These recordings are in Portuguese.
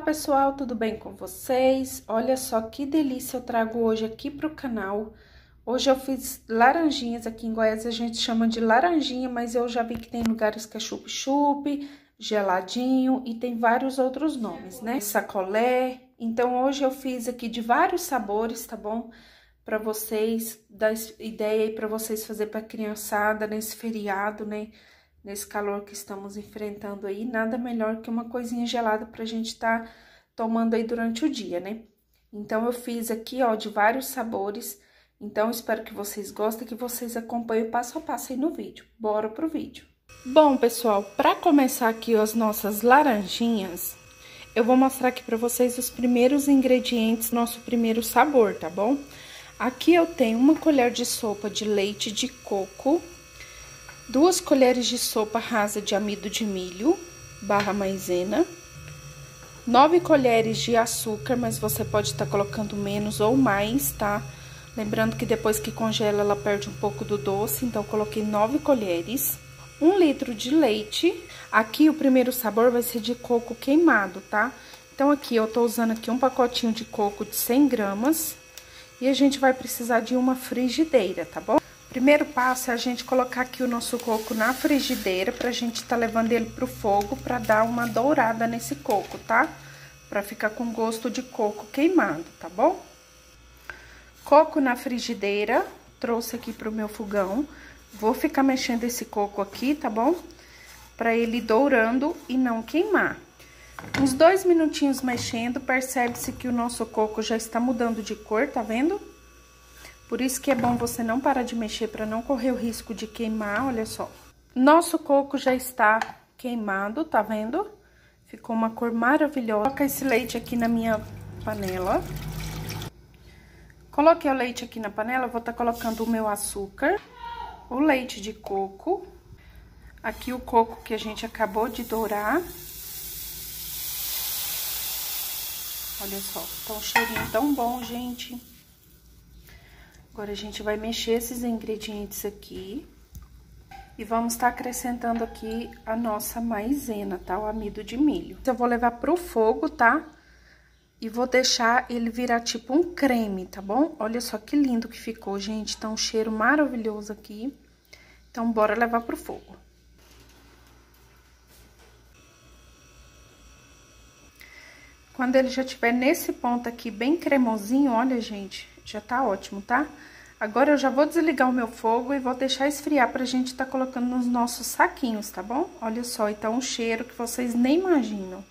pessoal, tudo bem com vocês? Olha só que delícia eu trago hoje aqui pro canal. Hoje eu fiz laranjinhas, aqui em Goiás a gente chama de laranjinha, mas eu já vi que tem lugares que é chup-chup, geladinho e tem vários outros nomes, né? Sacolé. Então hoje eu fiz aqui de vários sabores, tá bom? Para vocês, dar ideia aí para vocês fazer para criançada nesse feriado, né? Nesse calor que estamos enfrentando aí, nada melhor que uma coisinha gelada pra gente estar tá tomando aí durante o dia, né? Então, eu fiz aqui, ó, de vários sabores, então espero que vocês gostem, que vocês acompanhem o passo a passo aí no vídeo. Bora pro vídeo. Bom, pessoal, para começar aqui as nossas laranjinhas, eu vou mostrar aqui para vocês os primeiros ingredientes, nosso primeiro sabor, tá bom? Aqui eu tenho uma colher de sopa de leite de coco, duas colheres de sopa rasa de amido de milho barra maisena, nove colheres de açúcar, mas você pode estar tá colocando menos ou mais, tá? Lembrando que depois que congela, ela perde um pouco do doce, então coloquei nove colheres. Um litro de leite. Aqui o primeiro sabor vai ser de coco queimado, tá? Então aqui eu tô usando aqui um pacotinho de coco de 100 gramas. E a gente vai precisar de uma frigideira, tá bom? Primeiro passo é a gente colocar aqui o nosso coco na frigideira pra gente tá levando ele pro fogo pra dar uma dourada nesse coco, tá? Pra ficar com gosto de coco queimado, tá bom? Coco na frigideira, trouxe aqui pro meu fogão. Vou ficar mexendo esse coco aqui, tá bom? Pra ele dourando e não queimar. Uns dois minutinhos mexendo, percebe-se que o nosso coco já está mudando de cor, tá vendo? Por isso que é bom você não parar de mexer para não correr o risco de queimar, olha só. Nosso coco já está queimado, tá vendo? Ficou uma cor maravilhosa. Coloca esse leite aqui na minha panela. Coloquei o leite aqui na panela, vou estar tá colocando o meu açúcar, o leite de coco, aqui o coco que a gente acabou de dourar. Olha só, tá um cheirinho tão bom, gente. Agora, a gente vai mexer esses ingredientes aqui. E vamos estar tá acrescentando aqui a nossa maisena, tá? O amido de milho. Eu vou levar pro fogo, tá? E vou deixar ele virar tipo um creme, tá bom? Olha só que lindo que ficou, gente. Tá um cheiro maravilhoso aqui. Então, bora levar pro fogo. Quando ele já tiver nesse ponto aqui, bem cremosinho, olha, gente, já tá ótimo, tá? Agora, eu já vou desligar o meu fogo e vou deixar esfriar pra gente tá colocando nos nossos saquinhos, tá bom? Olha só, então, um cheiro que vocês nem imaginam.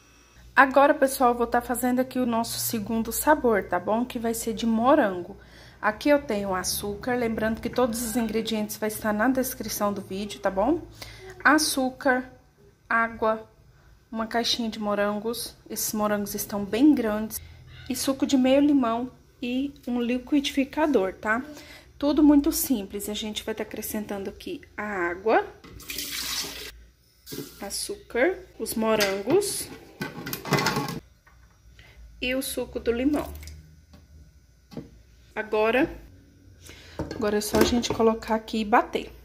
Agora, pessoal, eu vou estar tá fazendo aqui o nosso segundo sabor, tá bom? Que vai ser de morango. Aqui eu tenho açúcar, lembrando que todos os ingredientes vai estar na descrição do vídeo, tá bom? Açúcar, água, uma caixinha de morangos, esses morangos estão bem grandes, e suco de meio limão e um liquidificador, tá? Tudo muito simples. A gente vai estar tá acrescentando aqui a água, açúcar, os morangos e o suco do limão. Agora, agora é só a gente colocar aqui e bater.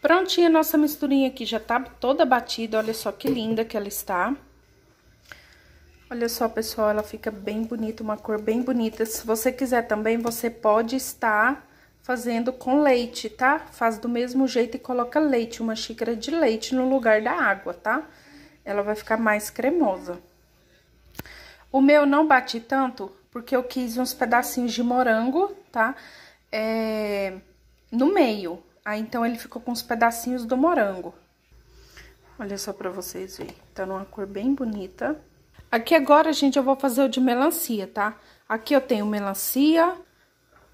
Prontinha a nossa misturinha aqui, já tá toda batida, olha só que linda que ela está. Olha só, pessoal, ela fica bem bonita, uma cor bem bonita. Se você quiser também, você pode estar fazendo com leite, tá? Faz do mesmo jeito e coloca leite, uma xícara de leite no lugar da água, tá? Ela vai ficar mais cremosa. O meu não bati tanto, porque eu quis uns pedacinhos de morango, tá? É, no meio, Aí, então, ele ficou com os pedacinhos do morango. Olha só pra vocês verem. Tá numa cor bem bonita. Aqui agora, gente, eu vou fazer o de melancia, tá? Aqui eu tenho melancia,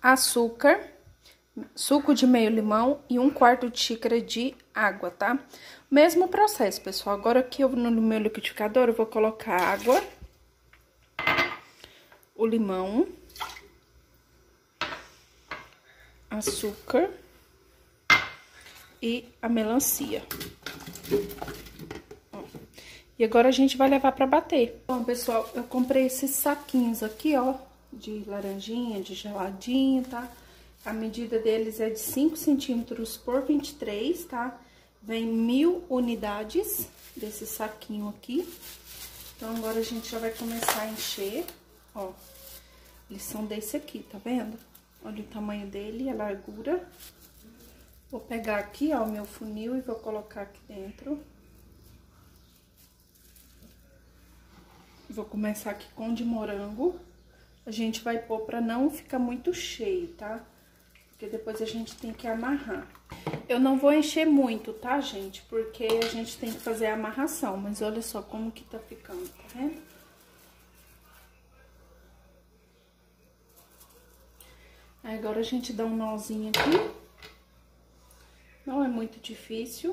açúcar, suco de meio limão e um quarto de xícara de água, tá? Mesmo processo, pessoal. Agora aqui eu, no meu liquidificador eu vou colocar água, o limão, açúcar e a melancia. E agora a gente vai levar pra bater. Bom, pessoal, eu comprei esses saquinhos aqui, ó, de laranjinha, de geladinho, tá? A medida deles é de 5 centímetros por 23, tá? Vem mil unidades desse saquinho aqui. Então, agora a gente já vai começar a encher, ó. Eles são desse aqui, tá vendo? Olha o tamanho dele, a largura. Vou pegar aqui, ó, o meu funil e vou colocar aqui dentro. Vou começar aqui com de morango. A gente vai pôr pra não ficar muito cheio, tá? Porque depois a gente tem que amarrar. Eu não vou encher muito, tá, gente? Porque a gente tem que fazer a amarração. Mas olha só como que tá ficando, tá vendo? Aí agora a gente dá um nozinho aqui. Não é muito difícil.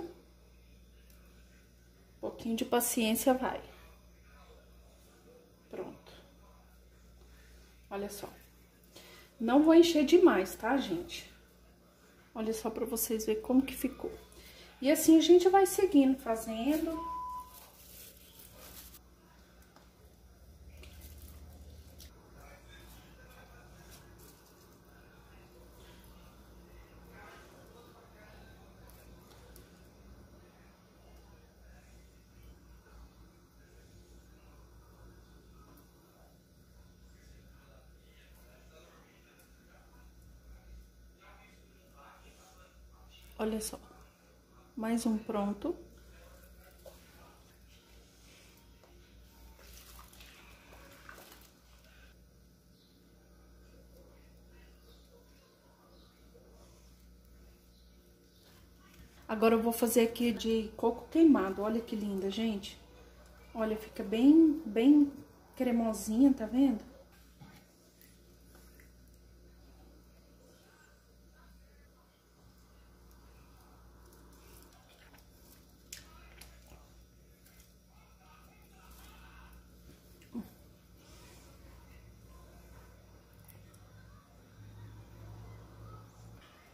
Um pouquinho de paciência vai. Pronto. Olha só. Não vou encher demais, tá, gente? Olha só pra vocês verem como que ficou. E assim a gente vai seguindo, fazendo. Olha só. Mais um pronto. Agora eu vou fazer aqui de coco queimado. Olha que linda, gente. Olha, fica bem, bem cremosinha, tá vendo?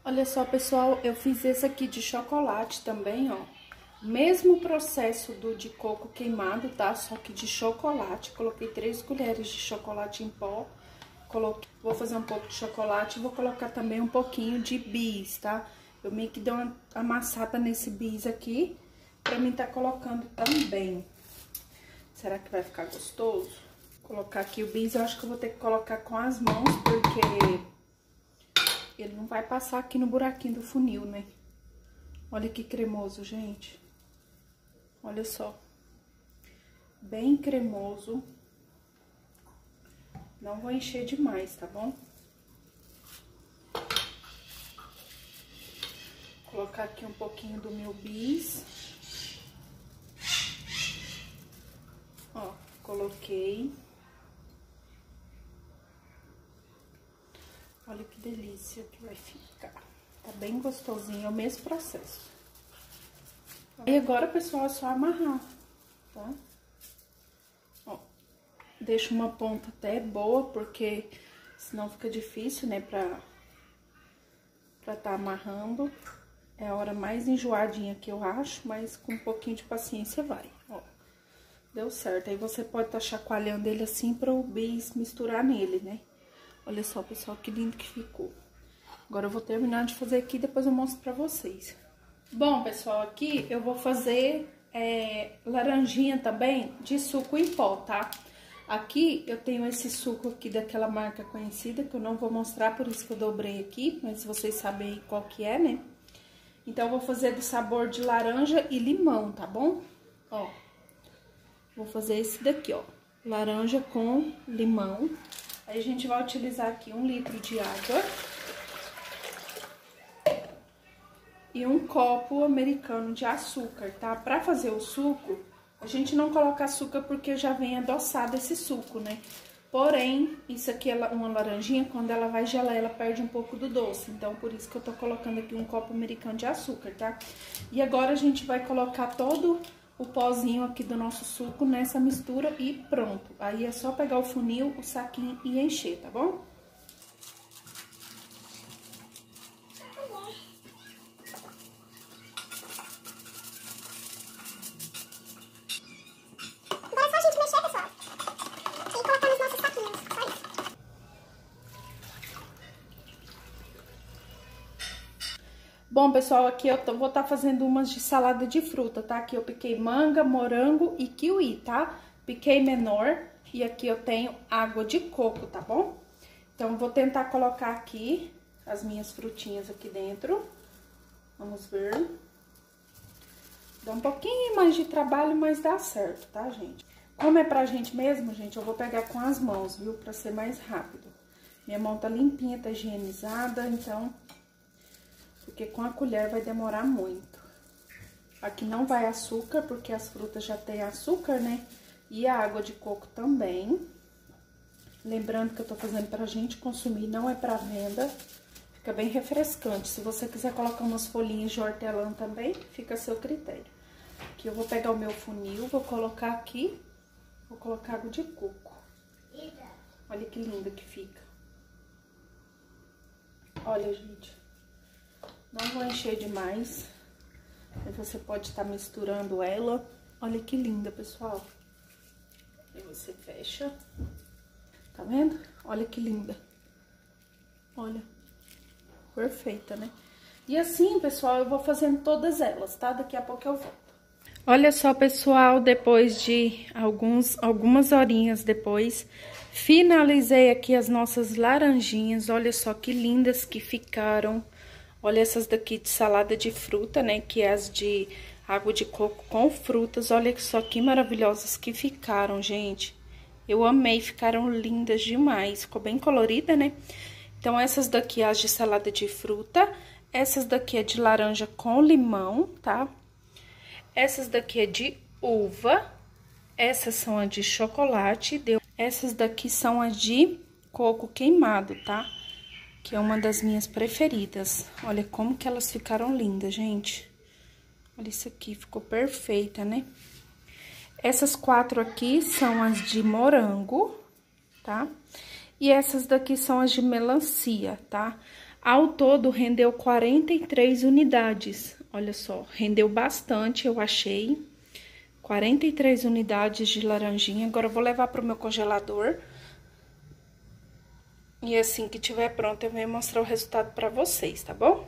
Olha só, pessoal, eu fiz esse aqui de chocolate também, ó. Mesmo processo do de coco queimado, tá? Só que de chocolate. Coloquei três colheres de chocolate em pó. Coloquei, vou fazer um pouco de chocolate e vou colocar também um pouquinho de bis, tá? Eu meio que dei uma amassada nesse bis aqui, pra mim tá colocando também. Será que vai ficar gostoso? Vou colocar aqui o bis, eu acho que eu vou ter que colocar com as mãos, porque ele não vai passar aqui no buraquinho do funil, né? Olha que cremoso, gente. Olha só. Bem cremoso. Não vou encher demais, tá bom? Vou colocar aqui um pouquinho do meu bis. Ó, coloquei. Olha que delícia que vai ficar. Tá bem gostosinho, é o mesmo processo. E agora, pessoal, é só amarrar, tá? Ó, deixa uma ponta até boa, porque senão fica difícil, né, pra, pra tá amarrando. É a hora mais enjoadinha que eu acho, mas com um pouquinho de paciência vai, ó. Deu certo. Aí você pode tá chacoalhando ele assim para o bis misturar nele, né? Olha só, pessoal, que lindo que ficou. Agora eu vou terminar de fazer aqui, depois eu mostro pra vocês. Bom, pessoal, aqui eu vou fazer é, laranjinha também de suco em pó, tá? Aqui eu tenho esse suco aqui daquela marca conhecida, que eu não vou mostrar, por isso que eu dobrei aqui, mas vocês sabem qual que é, né? Então, eu vou fazer do sabor de laranja e limão, tá bom? Ó, vou fazer esse daqui, ó, laranja com limão. Aí a gente vai utilizar aqui um litro de água. E um copo americano de açúcar, tá? Pra fazer o suco, a gente não coloca açúcar porque já vem adoçado esse suco, né? Porém, isso aqui é uma laranjinha, quando ela vai gelar, ela perde um pouco do doce. Então, por isso que eu tô colocando aqui um copo americano de açúcar, tá? E agora a gente vai colocar todo o pozinho aqui do nosso suco nessa mistura e pronto. Aí é só pegar o funil, o saquinho e encher, tá bom? Bom, pessoal, aqui eu tô, vou estar tá fazendo umas de salada de fruta, tá? Aqui eu piquei manga, morango e kiwi, tá? Piquei menor e aqui eu tenho água de coco, tá bom? Então, vou tentar colocar aqui as minhas frutinhas aqui dentro. Vamos ver. Dá um pouquinho mais de trabalho, mas dá certo, tá, gente? Como é pra gente mesmo, gente, eu vou pegar com as mãos, viu? Pra ser mais rápido. Minha mão tá limpinha, tá higienizada, então... Porque com a colher vai demorar muito. Aqui não vai açúcar, porque as frutas já têm açúcar, né? E a água de coco também. Lembrando que eu tô fazendo pra gente consumir, não é pra venda. Fica bem refrescante. Se você quiser colocar umas folhinhas de hortelã também, fica a seu critério. Aqui eu vou pegar o meu funil, vou colocar aqui, vou colocar água de coco. Olha que linda que fica. Olha, gente, não vou encher demais. Você pode estar tá misturando ela. Olha que linda, pessoal. Aí você fecha. Tá vendo? Olha que linda. Olha. Perfeita, né? E assim, pessoal, eu vou fazendo todas elas, tá? Daqui a pouco eu volto. Olha só, pessoal, depois de alguns, algumas horinhas depois, finalizei aqui as nossas laranjinhas. Olha só que lindas que ficaram. Olha essas daqui de salada de fruta, né? Que é as de água de coco com frutas. Olha só que maravilhosas que ficaram, gente. Eu amei, ficaram lindas demais. Ficou bem colorida, né? Então, essas daqui as de salada de fruta. Essas daqui é de laranja com limão, tá? Essas daqui é de uva. Essas são as de chocolate. Deu. Essas daqui são as de coco queimado, tá? Que é uma das minhas preferidas. Olha como que elas ficaram lindas, gente. Olha isso aqui, ficou perfeita, né? Essas quatro aqui são as de morango, tá? E essas daqui são as de melancia, tá? Ao todo, rendeu 43 unidades. Olha só, rendeu bastante, eu achei. 43 unidades de laranjinha. Agora, eu vou levar para o meu congelador. E assim que tiver pronto, eu venho mostrar o resultado para vocês, tá bom?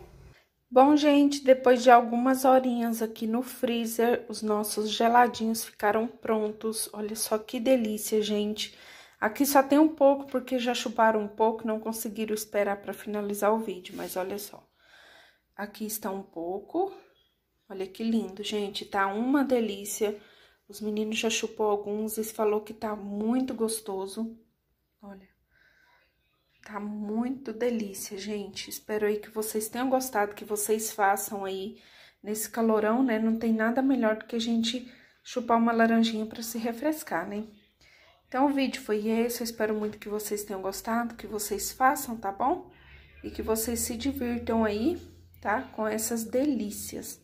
Bom, gente, depois de algumas horinhas aqui no freezer, os nossos geladinhos ficaram prontos. Olha só que delícia, gente. Aqui só tem um pouco, porque já chuparam um pouco, não conseguiram esperar para finalizar o vídeo, mas olha só. Aqui está um pouco. Olha que lindo, gente. Tá uma delícia. Os meninos já chupou alguns e falou que tá muito gostoso. Olha. Tá muito delícia, gente. Espero aí que vocês tenham gostado, que vocês façam aí nesse calorão, né? Não tem nada melhor do que a gente chupar uma laranjinha para se refrescar, né? Então, o vídeo foi esse. Eu espero muito que vocês tenham gostado, que vocês façam, tá bom? E que vocês se divirtam aí tá? Com essas delícias.